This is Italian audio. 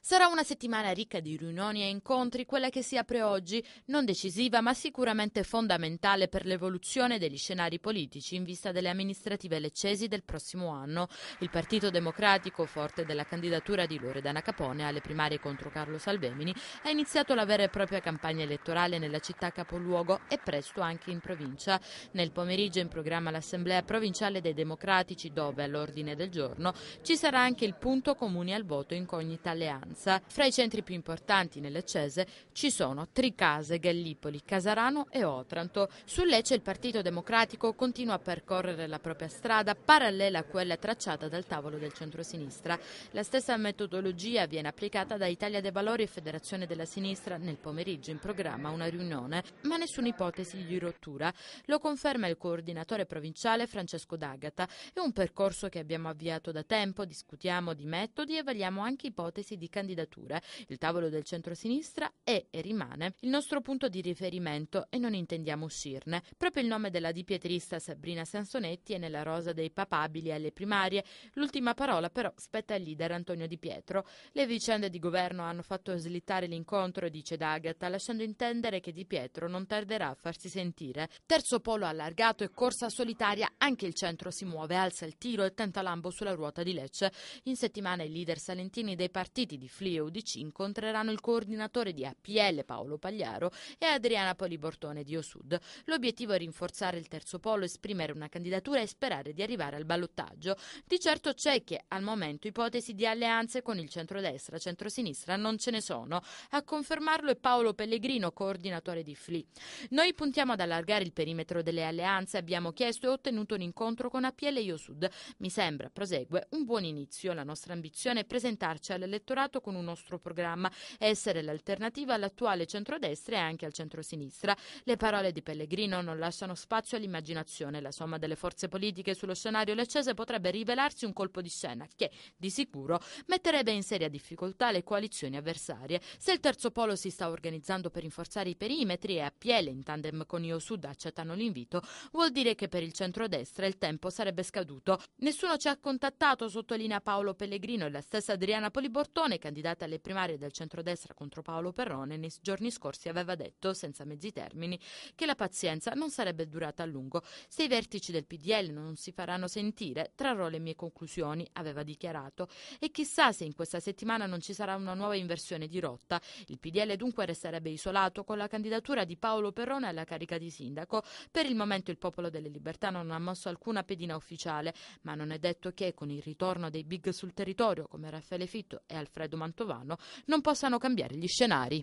Sarà una settimana ricca di riunioni e incontri, quella che si apre oggi, non decisiva ma sicuramente fondamentale per l'evoluzione degli scenari politici in vista delle amministrative leccesi del prossimo anno. Il Partito Democratico, forte della candidatura di Loredana Capone alle primarie contro Carlo Salvemini, ha iniziato la vera e propria campagna elettorale nella città capoluogo e presto anche in provincia. Nel pomeriggio in programma l'Assemblea provinciale dei Democratici, dove all'ordine del giorno ci sarà anche il punto comune al voto incognita alleanza. Brianza. Fra i centri più importanti nelle Cese ci sono Tricase, Gallipoli, Casarano e Otranto. Su Lecce il Partito Democratico continua a percorrere la propria strada parallela a quella tracciata dal tavolo del centrosinistra. La stessa metodologia viene applicata da Italia dei Valori e Federazione della Sinistra nel pomeriggio in programma una riunione, ma nessuna ipotesi di rottura. Lo conferma il coordinatore provinciale Francesco D'Agata. È un percorso che abbiamo avviato da tempo, discutiamo di metodi e vagliamo anche ipotesi di candidature. Il tavolo del centrosinistra è e rimane il nostro punto di riferimento e non intendiamo uscirne. Proprio il nome della dipietrista Sabrina Sansonetti è nella rosa dei papabili alle primarie. L'ultima parola però spetta al leader Antonio Di Pietro. Le vicende di governo hanno fatto slittare l'incontro, dice D'Agata, lasciando intendere che Di Pietro non tarderà a farsi sentire. Terzo polo allargato e corsa solitaria, anche il centro si muove, alza il tiro e tenta lambo sulla ruota di Lecce. In settimana i leader salentini dei partiti di FLI e UDC incontreranno il coordinatore di APL Paolo Pagliaro e Adriana Polibortone di Osud. L'obiettivo è rinforzare il terzo polo, esprimere una candidatura e sperare di arrivare al ballottaggio. Di certo c'è che al momento ipotesi di alleanze con il centrodestra, centrosinistra non ce ne sono. A confermarlo è Paolo Pellegrino, coordinatore di FLI. Noi puntiamo ad allargare il perimetro delle alleanze, abbiamo chiesto e ottenuto un incontro con APL e Osud. Mi sembra, prosegue, un buon inizio. La nostra ambizione è presentarci all'elettorato con un nostro programma, essere l'alternativa all'attuale centrodestra e anche al centrosinistra. Le parole di Pellegrino non lasciano spazio all'immaginazione. La somma delle forze politiche sullo scenario leccese potrebbe rivelarsi un colpo di scena che, di sicuro, metterebbe in seria difficoltà le coalizioni avversarie. Se il terzo polo si sta organizzando per rinforzare i perimetri e a Piele in tandem con Io Sud accettano l'invito, vuol dire che per il centrodestra il tempo sarebbe scaduto. Nessuno ci ha contattato, sottolinea Paolo Pellegrino e la stessa Adriana Polibortone, candidata candidata alle primarie del centrodestra contro Paolo Perrone, nei giorni scorsi aveva detto, senza mezzi termini, che la pazienza non sarebbe durata a lungo. Se i vertici del PDL non si faranno sentire, trarrò le mie conclusioni, aveva dichiarato. E chissà se in questa settimana non ci sarà una nuova inversione di rotta. Il PDL dunque resterebbe isolato con la candidatura di Paolo Perrone alla carica di sindaco. Per il momento il Popolo delle Libertà non ha mosso alcuna pedina ufficiale, ma non è detto che con il ritorno dei big sul territorio come Raffaele Fitto e Alfredo Mantovano non possano cambiare gli scenari.